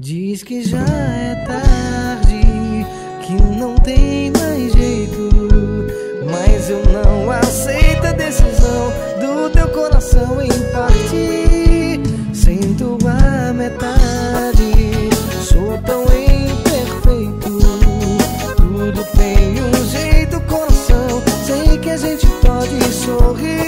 Diz que já é tarde, que não tem mais jeito. Mas eu não aceito a decisão do teu coração em partir. Sinto a metade, sou tão imperfeito. Tudo tem um jeito, coração. Sei que a gente pode sorrir.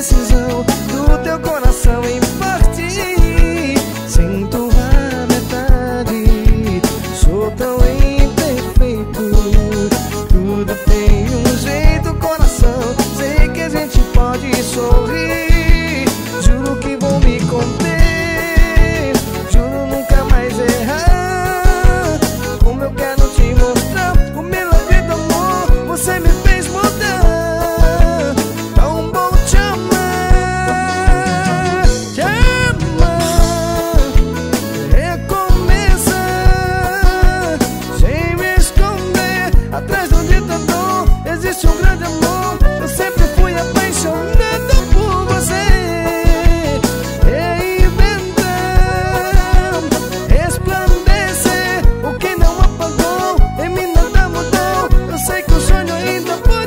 decisão. the